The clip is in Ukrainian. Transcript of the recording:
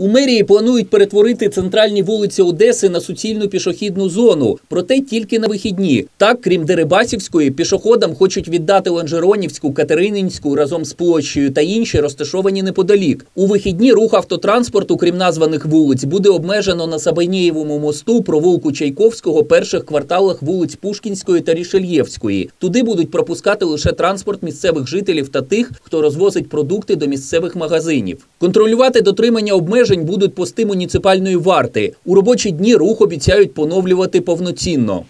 У мерії планують перетворити центральні вулиці Одеси на суцільну пішохідну зону, проте тільки на вихідні. Так, крім Дерибасівської, пішоходам хочуть віддати Ланжеронівську, Катерининську разом з площею та інші розташовані неподалік. У вихідні рух автотранспорту, крім названих вулиць, буде обмежено на Сабайнієвому мосту, провулку Чайковського, перших кварталах вулиць Пушкінської та Рішельєвської. Туди будуть пропускати лише транспорт місцевих жителів та тих, хто розвозить продукти до місцевих магазинів. Контролювати дотримання обмежень будуть пости муніципальної варти. У робочі дні рух обіцяють поновлювати повноцінно.